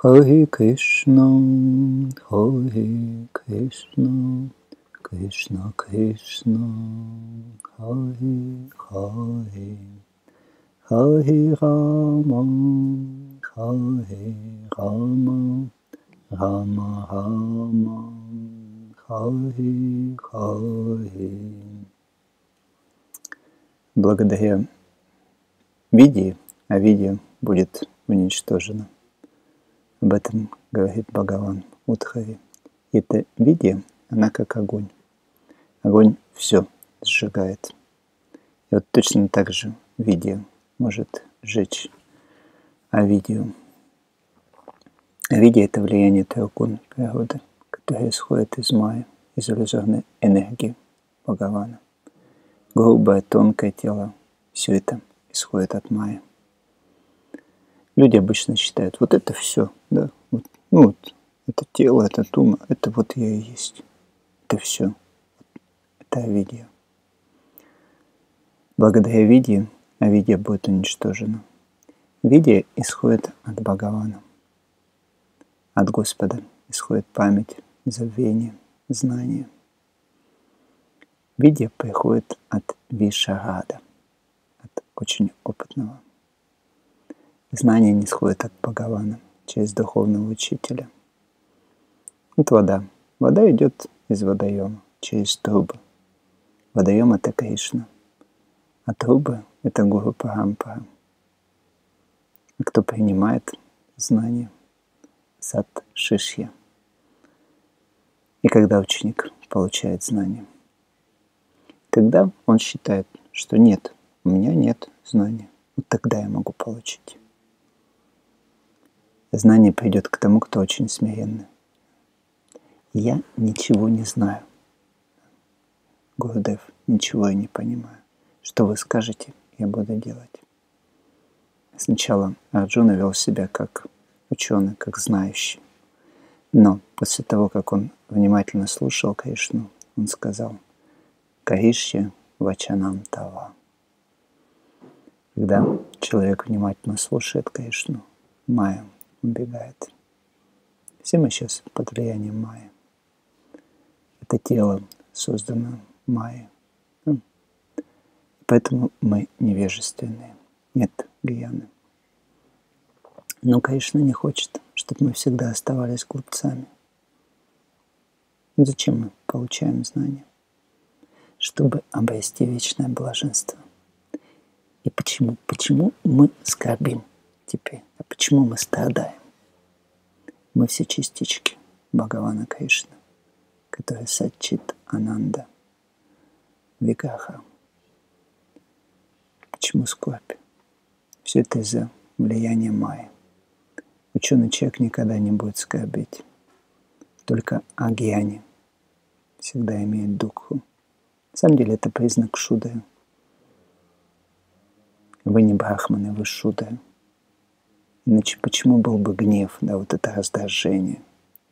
Hare Krishna, Hare Krishna, Krishna Krishna, Hare Hare, Hare Rama, Hare Rama, Rama Rama, Hare Hare. Благодаря виде, а виде будет уничтожено. Об этом говорит Бхагаван Удхари. И это виде, она как огонь. Огонь все сжигает. И вот точно так же видео может сжечь Авидию. Авидия – это влияние Теокун природы, которое исходит из Майя, из иллюзорной энергии Бхагавана. Грубое, тонкое тело – все это исходит от Майя. Люди обычно считают, вот это все, да, вот, ну вот, это тело, это тума, это вот я и есть. Это все. Это Авидия. Благодаря Видии Авидия будет уничтожена. Видия исходит от Бхагавана. От Господа исходит память, забвение, знание. Видия приходит от Вишарада, от очень опытного Знание не сходит от Бхагавана через духовного учителя. Вот вода. Вода идет из водоема, через трубы. Водоем – это Кришна, а трубы – это Гуру Парампара. А кто принимает знание? Сат Шишья. И когда ученик получает знание? Когда он считает, что нет, у меня нет знания, вот тогда я могу получить. Знание придет к тому, кто очень смиренный. Я ничего не знаю. Гурдев, ничего я не понимаю. Что вы скажете, я буду делать. Сначала Арджуна вел себя как ученый, как знающий. Но после того, как он внимательно слушал Кришну, он сказал «Каришья вачанам тава». Когда человек внимательно слушает Кришну, Майя убегает. Все мы сейчас под влиянием Майи. Это тело создано Майей. Ну, поэтому мы невежественные. Нет гьяны. Но, конечно, не хочет, чтобы мы всегда оставались глупцами. Зачем мы получаем знания? Чтобы обрести вечное блаженство. И почему? Почему мы скорбим? Теперь. А почему мы страдаем? Мы все частички Бхагавана Кришны, который сачит Ананда, Вигаха. Почему скорбь? Все это из-за влияния Майи. Ученый человек никогда не будет скорбить. Только Агьяни всегда имеет духу. На самом деле это признак шуды. Вы не брахманы, вы шуды. Иначе почему был бы гнев, да, вот это раздражение,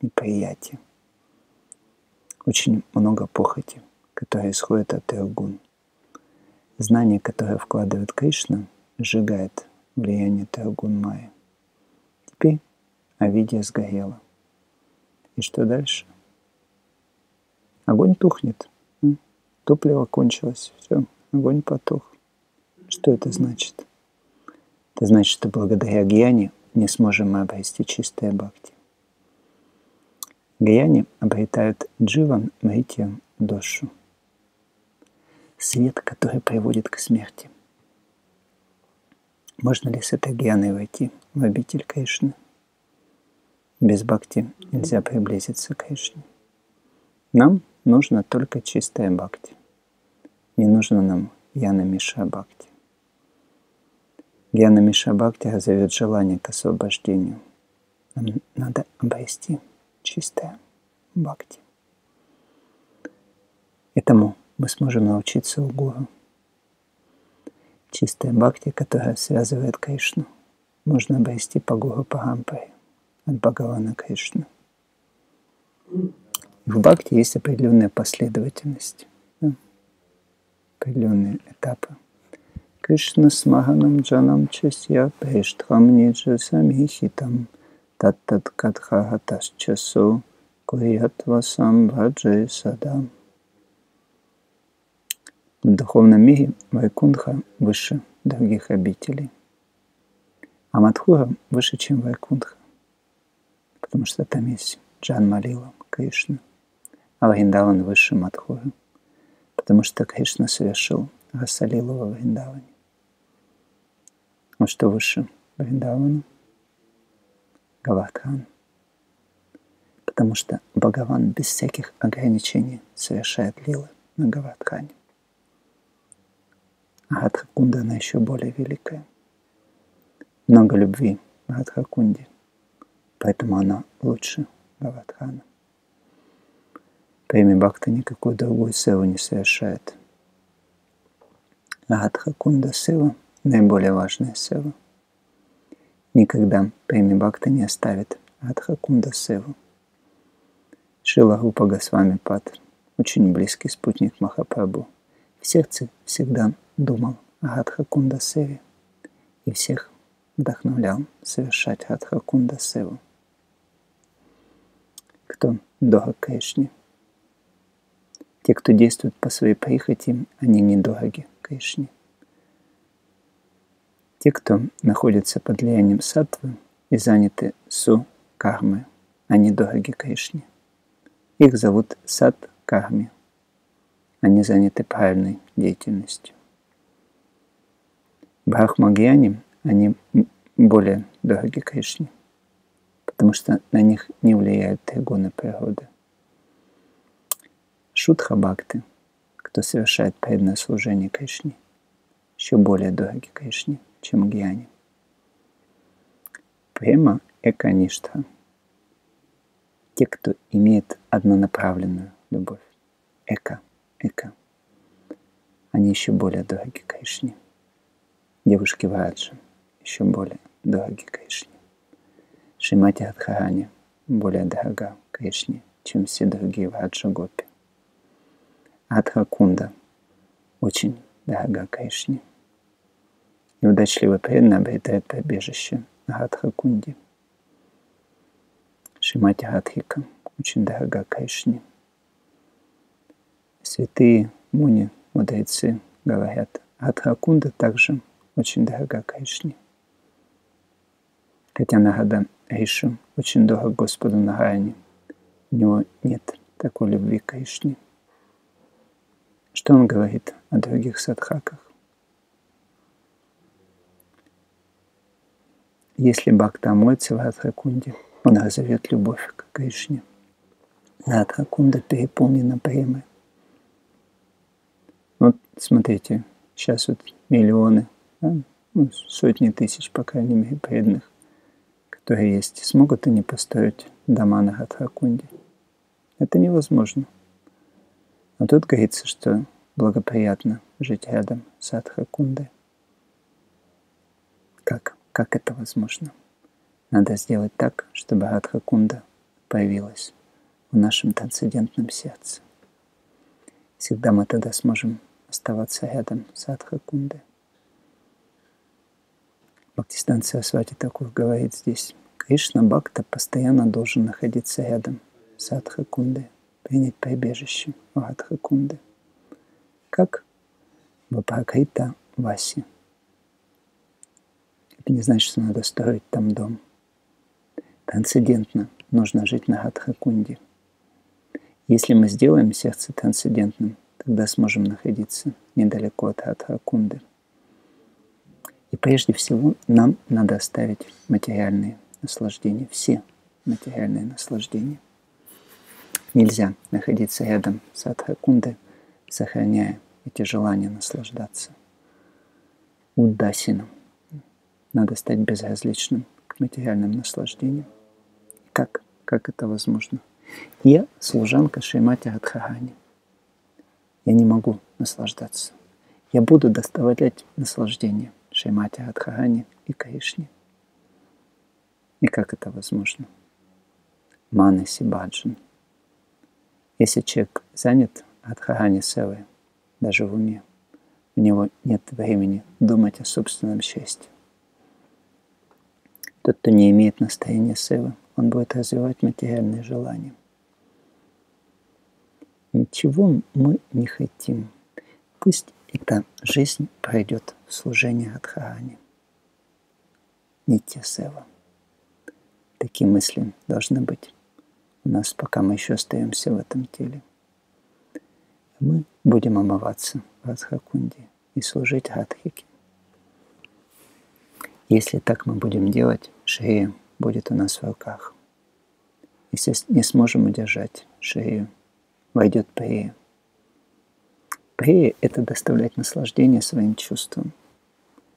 неприятие? Очень много похоти, которая исходит от Иргун. Знание, которое вкладывает Кришна, сжигает влияние Таргун Майи. Теперь Авидия сгорела. И что дальше? Огонь тухнет. Топливо кончилось. Все, огонь потух. Что это значит? Это значит, что благодаря гьяне не сможем мы обрести чистое бхакти. Гьяни обретают дживан, мритьям, дошу. Свет, который приводит к смерти. Можно ли с этой гьяной войти в обитель Кришны? Без бхакти нельзя приблизиться к Кришне. Нам нужно только чистое бхакти. Не нужно нам яна миша бхакти. Гьяна Миша Бхакти зовет желание к освобождению. Нам надо обрести чистое бхакти. Этому мы сможем научиться у Гуру. Чистое бхакти, которое связывает Кришну, можно обрести по Гуру Пагампаре от Бхагавана Кришны. В бхакти есть определенная последовательность, да? определенные этапы – Джанам часья пештхам ниджа самихитам таттат кадхагатасчасу куриятва самбхаджи садам. В духовном мире Вайкунха выше других обителей. А Мадхура выше, чем Вайкунха, потому что там есть Джан Малила, Кришна. А Вриндаван выше Мадхуры, потому что Кришна совершил Расалилу во. А что выше Вриндавана? Гавардхан. Потому что Бхагаван без всяких ограничений совершает лилы на Гавардхане. Радхакунда, она еще более великая. Много любви в Радхакунде, поэтому она лучше Гавадхана. Преми Бхакта никакую другую севу не совершает. Радхакунда сева – наиболее важная сева. Никогда Преми Бхакта не оставит Радхакунда севу. Шила Рупа Госвами Пат, очень близкий спутник Махапрабху, в сердце всегда думал о Радхакунда Севе и всех вдохновлял совершать Радхакунда Севу. Кто дорог Кришне? Те, кто действует по своей прихоти, они недороги Кришне. Те, кто находится под влиянием сатвы и заняты су кармы, они дороги Кришне. Их зовут сат карми. Они заняты правильной деятельностью. Брахмагьяни, они более дороги Кришне, потому что на них не влияют тригуны природы. Шутха Бхакты, кто совершает преданное служение Кришне, еще более дороги Кришне, чем Гьяни. Према Экаништха. Те, кто имеет однонаправленную любовь. Эка, эка. Они еще более дороги Кришне девушки Вараджи, еще более дороги Кришне. Шимати Адхарани более дорога Кришне, чем все другие Вараджа Гопи. Адхакунда очень дорога Кришне. И удачливо преданно обретает прибежище на Радхакунде. Шимати Радхика очень дорога Кришне. Святые муни, мудрецы говорят, Радхакунда также очень дорога Кришне. Хотя Нагада Риша очень дорог Господу Нараяне, у него нет такой любви к Кришне. Что он говорит о других садхаках? Если Бхакта молится в Радхакунде, он разовьет любовь к Кришне. Радхакунда переполнена премой. Вот смотрите, сейчас вот миллионы да, ну, сотни тысяч, по крайней мере, преданных, которые есть, смогут они построить дома на Радхакунде? Это невозможно. Но тут говорится, что благоприятно жить рядом с Адхакундой. Как? Как это возможно? Надо сделать так, чтобы Адхакунда появилась в нашем трансцендентном сердце. Всегда мы тогда сможем оставаться рядом с Адхакундой. Бхактистан Сарасвати Такур говорит здесь, Кришна Бхакта постоянно должен находиться рядом с Адхакундой, принять прибежище у Адхакунды. Как в Бхакрита Васи. Это не значит, что надо строить там дом. Трансцендентно нужно жить на Адхакунде. Если мы сделаем сердце трансцендентным, тогда сможем находиться недалеко от Адхакунды. И прежде всего нам надо оставить материальные наслаждения, все материальные наслаждения. Нельзя находиться рядом с Адхакундой, сохраняя эти желания наслаждаться. Удасином. Надо стать безразличным к материальным наслаждениям. Как? Как это возможно? Я служанка Шеймати Радхарани. Я не могу наслаждаться. Я буду доставлять наслаждение – Шеймати Адхарани и Кришне. И как это возможно? Манаси Баджан. Если человек занят Адхарани Севой, даже в уме, у него нет времени думать о собственном счастье. Тот, кто не имеет настроения севы, он будет развивать материальные желания. Ничего мы не хотим. Пусть эта жизнь пройдет в служении Радхарани. Нитья Сева. Такие мысли должны быть у нас, пока мы еще остаемся в этом теле. Мы будем омываться в Радхакунде и служить Радхике. Если так мы будем делать, шея будет у нас в руках. Если не сможем удержать шею, войдет прея. Прея – это доставлять наслаждение своим чувствам.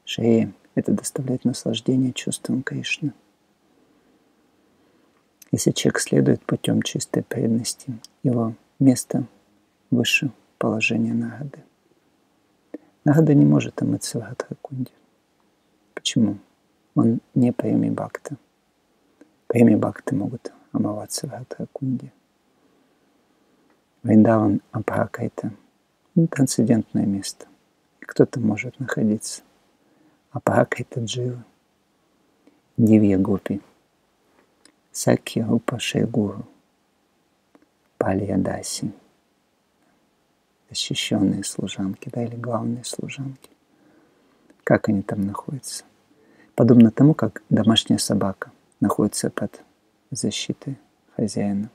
Шея – это доставлять наслаждение чувствам Кришны. Если человек следует путем чистой преданности, его место выше положения Нагады. Нагада не может омыться в Гадхакунде. Почему? Он не преми бхакта. Преми бхакты могут омываться в Гадхакунде. Вриндаван Абхака – это трансцендентное место. Кто-то может находиться. Это джива. Дивья Гопи. Сакья Рупа Шейгуру. Палия Даси. Защищенные служанки, да, или главные служанки. Как они там находятся? Подобно тому, как домашняя собака находится под защитой хозяина.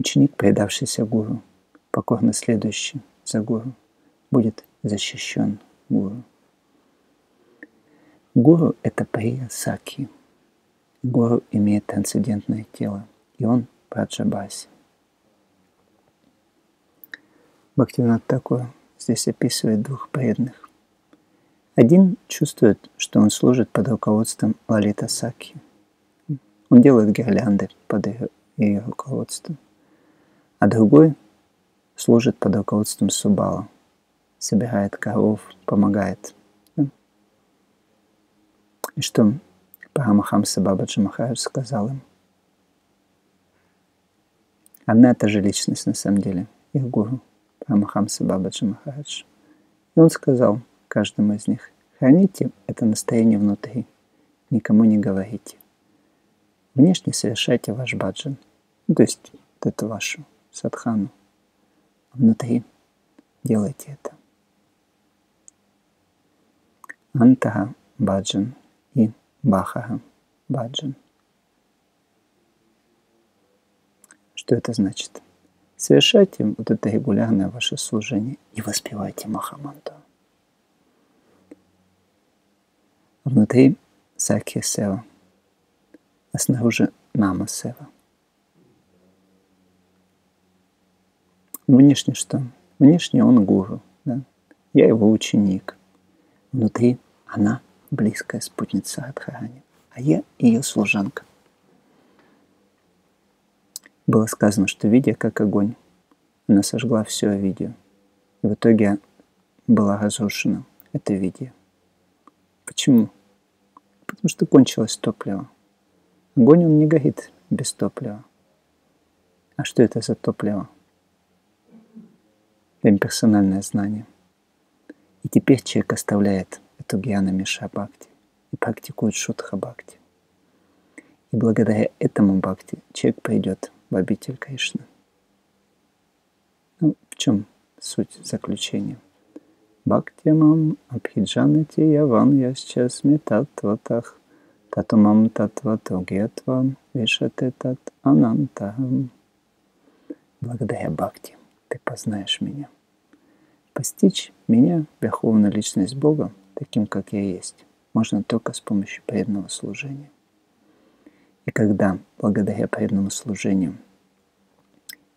Ученик, предавшийся гуру, покорно следующий за гуру, будет защищен гуру. Гуру – это прия саки. Гуру имеет трансцендентное тело, и он праджабаси. Бхактивинат такой здесь описывает двух преданных. Один чувствует, что он служит под руководством Лалита Саки. Он делает гирлянды под ее, ее руководством а другой служит под руководством Субала, собирает коров, помогает. И что Парамахамса Бабаджи Махарадж сказал им? Одна и та же личность на самом деле, их гуру, Парамахамса Бабаджи Махарадж. И он сказал каждому из них, храните это настроение внутри, никому не говорите. Внешне совершайте ваш баджан, ну, то есть это ваше садхану. Внутри делайте это. Антага баджан и бахага баджан. Что это значит? Совершайте вот это регулярное ваше служение и воспевайте Махаманту. Внутри Сакья Сева, а снаружи Нама Сева – Внешне что? Внешне он гуру. Да? Я его ученик. Внутри она близкая спутница Адхарани, а я ее служанка. Было сказано, что видя как огонь, она сожгла все видео. И в итоге была разрушена это видео. Почему? Потому что кончилось топливо. Огонь, он не горит без топлива. А что это за топливо? имперсональное знание. И теперь человек оставляет эту гьяна Миша Бхакти и практикует Шутха Бхакти. И благодаря этому Бхакти человек придет в обитель Кришны. Ну, в чем суть заключения? Бхактимам абхиджанати яван ясчасми таттватах татумам татвату гетвам вишате тат анантахам. Благодаря Бхакти ты познаешь меня. Постичь меня, Верховную Личность Бога, таким, как я есть, можно только с помощью преданного служения. И когда, благодаря преданному служению,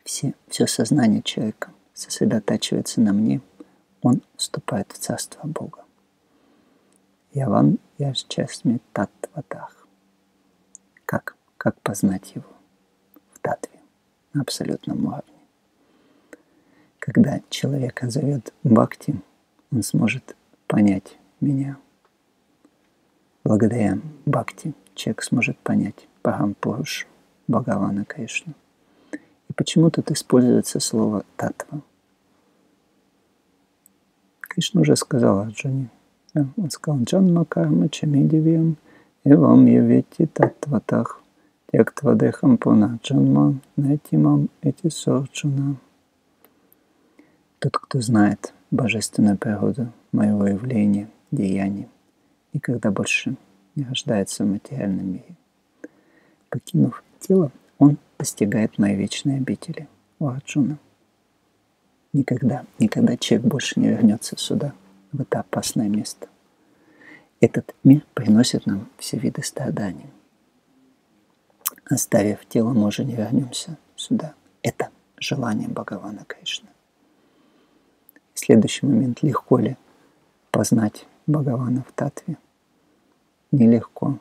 все, все сознание человека сосредотачивается на мне, вступает в Царство Бога. Яван яшчасми таттватах. Как? Как познать его? В татве, на абсолютном уровне. Когда человека зовет Бхакти, он сможет понять меня. Благодаря Бхакти человек сможет понять Бхагам Пуруш, Бхагавана Кришну. И почему тут используется слово «татва»? Кришна уже сказал Арджуне, Он сказал, Джанма карма чамидивиям, эвам явити татватах, тектвадехам пуна джанма, найтимам эти сорчуна. Тот, кто знает божественную природу моего явления, деяния, никогда больше не рождается в материальном мире. Покинув тело, он достигает моей вечной обители, у Арджуна. Никогда, никогда человек больше не вернется сюда, в это опасное место. Этот мир приносит нам все виды страданий. Оставив тело, мы уже не вернемся сюда. Это желание Бхагавана Кришны. Следующий момент, легко ли познать Бхагавана в Татве? Нелегко.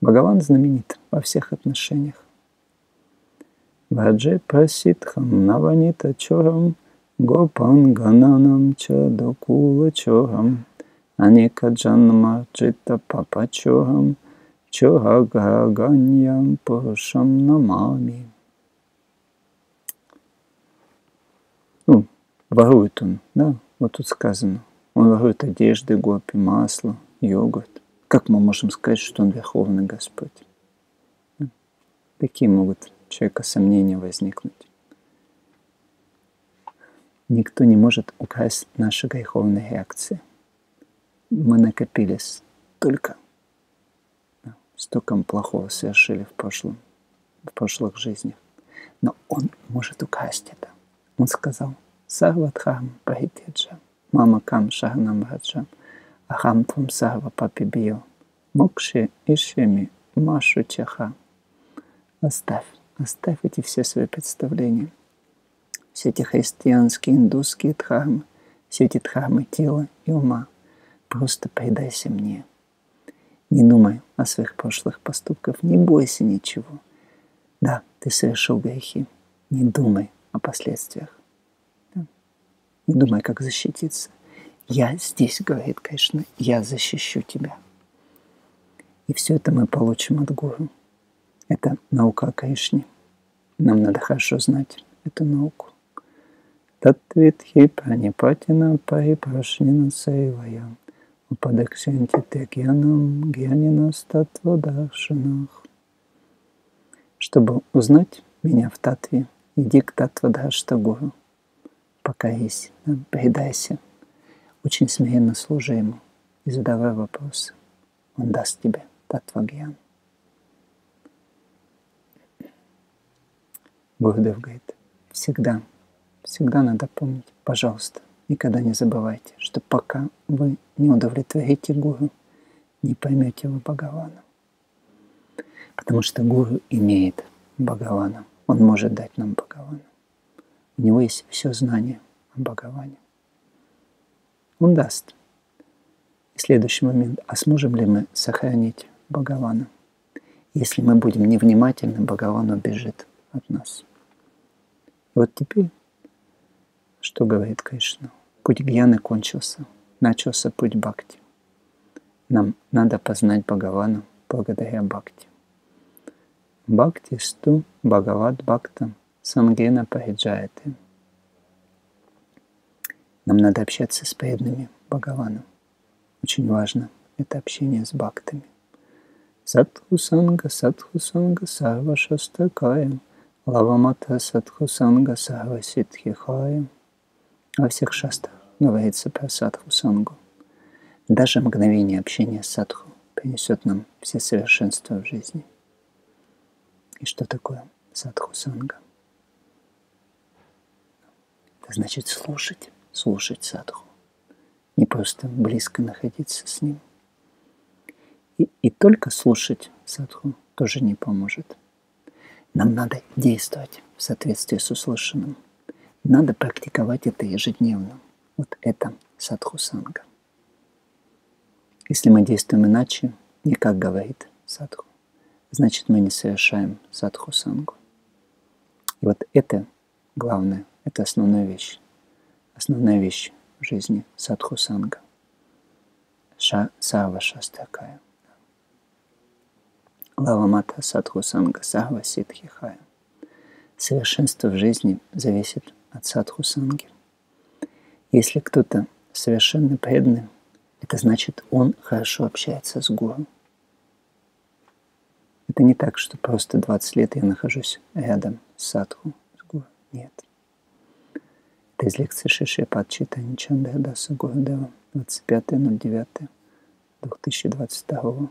Бхагаван знаменит во всех отношениях. Ваджи праситхам наванита чорам гопан гананам чадакула чорам аника джанма чита папа чорам чорагаганьям пурушам намами. Ну, ворует он, да, вот тут сказано. Он ворует одежды, гопи, масло, йогурт. Как мы можем сказать, что Он Верховный Господь? Какие могут человека сомнения возникнуть? Никто не может украсть наши греховные реакции. Мы накопились столько, столько плохого совершили в прошлом, в прошлых жизнях. Но Он может украсть это. Он сказал, Сарватхам Прахитеджа, Мама Кам Шахнам Раджам – Ахам твам сарва папибио. Мокши ишеми машу чаха. Оставь, оставь эти все свои представления. Все эти христианские, индусские дхармы, все эти дхармы тела и ума. Просто предайся мне. Не думай о своих прошлых поступках, не бойся ничего. Да, ты совершил грехи. Не думай о последствиях. Да? Не думай, как защититься. Я здесь, говорит конечно, я защищу тебя. И все это мы получим от Гуру. Это наука о Кришне. Нам надо хорошо знать эту науку. Татвитхи пранипатина парипрашнина сейвая. Упадакшанти те гьянам гьянина статвадаршинах. Чтобы узнать меня в татве, иди к татвадарштагуру. Покорись, предайся очень смиренно служи ему и задавай вопросы. Он даст тебе татвагьян. Гурдев говорит, всегда, всегда надо помнить, пожалуйста, никогда не забывайте, что пока вы не удовлетворите гуру, не поймете вы Бхагавана. Потому что гуру имеет Бхагавана. Он может дать нам Бхагавана. У него есть все знание о Бхагаване он даст. И следующий момент. А сможем ли мы сохранить Бхагавана? Если мы будем невнимательны, Бхагаван убежит от нас. Вот теперь, что говорит Кришна? Путь Гьяны кончился. Начался путь Бхакти. Нам надо познать Бхагавана благодаря Бхакти. Бхакти сту Бхагават Бхакта Сангена Париджаяты. Нам надо общаться с преданными Бхагаваном. Очень важно это общение с бхактами. Садхусанга, садхусанга, сарва шастакаем, лавамата садхусанга, сарва ситхихаем. Во всех шастах говорится про садхусангу. Даже мгновение общения с садху принесет нам все совершенства в жизни. И что такое садхусанга? Это значит слушать слушать садху, не просто близко находиться с ним. И, и только слушать садху тоже не поможет. Нам надо действовать в соответствии с услышанным. Надо практиковать это ежедневно. Вот это садху санга. Если мы действуем иначе, не как говорит садху, значит мы не совершаем садху сангу. И вот это главное, это основная вещь основная вещь в жизни садху санга. Ша, сава шастакая. Лавамата садху санга сава ситхихая. Совершенство в жизни зависит от садху санги. Если кто-то совершенно преданный это значит, он хорошо общается с гуру. Это не так, что просто 20 лет я нахожусь рядом с садху, с гуру. Нет. Это из лекции Шиши Падчита Ничандадаса Гурудева 25.09.2022